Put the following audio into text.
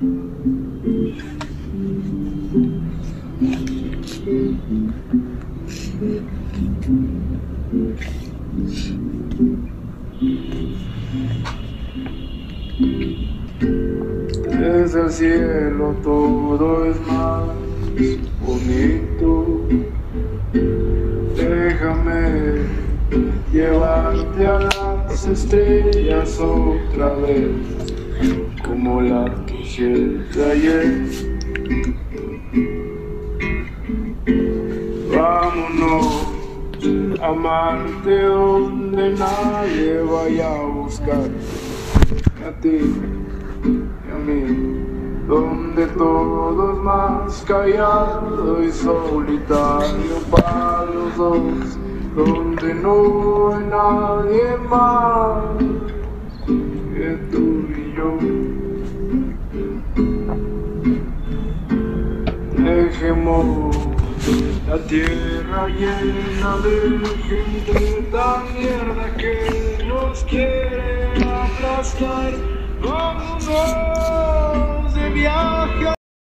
Desde el cielo todo es más bonito. Déjame llevarte a las estrellas otra vez, como la quisiera de ayer. Vámonos a amarte donde nadie vaya a buscar a ti y a mí, donde todo es más callado y solitario para los dos, donde no hay nadie más Dejemos la tierra llena de gente tan mierda que nos quiere aplastar. Viaje.